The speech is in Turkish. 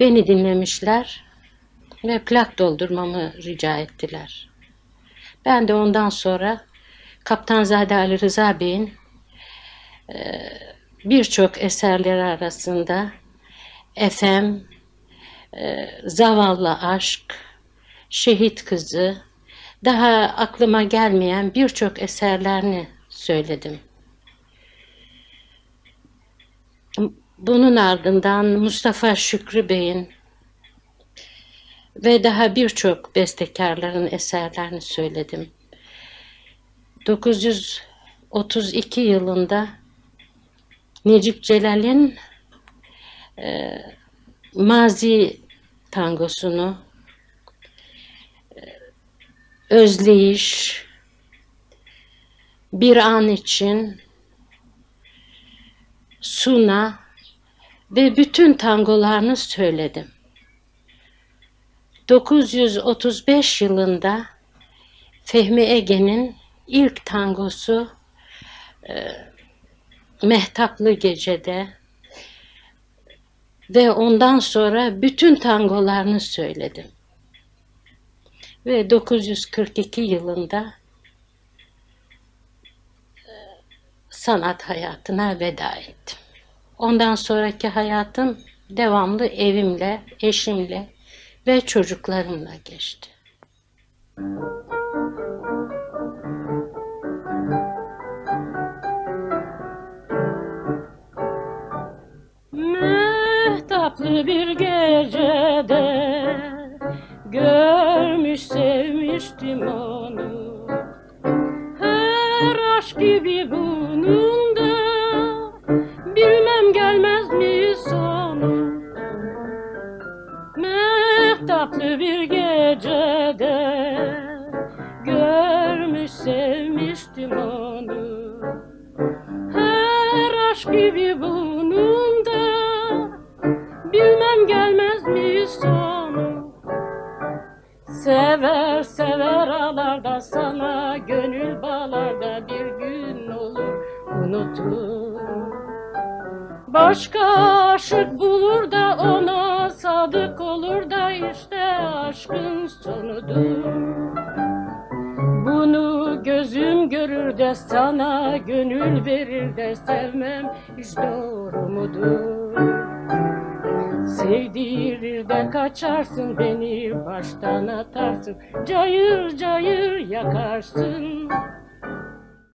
beni dinlemişler ve plak doldurmamı rica ettiler. Ben de ondan sonra Kaptanzade Ali Rıza Bey'in e, birçok eserleri arasında Efem, e, Zavallı Aşk, Şehit Kızı, daha aklıma gelmeyen birçok eserlerini söyledim. Bunun ardından Mustafa Şükrü Bey'in ve daha birçok bestekarların eserlerini söyledim. 932 yılında Necip Celal'in e, Mazi tangosunu e, Özleyiş Bir An için Suna ve bütün tangolarını söyledim. 935 yılında Fehmi Ege'nin ilk tangosu e, Mehtaplı Gece'de ve ondan sonra bütün tangolarını söyledim. Ve 942 yılında e, sanat hayatına veda ettim. Ondan sonraki hayatım devamlı evimle, eşimle ve çocuklarımla geçti. Mehtaplı bir gecede görmüş sevmiştim onu Her aşk gibi bunun Mehtaplı bir gecede görmüş sevmiştim onu Her aşk gibi bunun da bilmem gelmez mi sonu Sever sever ağlarda sana gönül bağlarda bir gün olur unutur Başka aşık bulur da ona sadık olur da işte aşkın sonudur Bunu gözüm görür de sana gönül verir de sevmem hiç doğru mudur? Sevdirir de kaçarsın beni baştan atarsın Cayır cayır yakarsın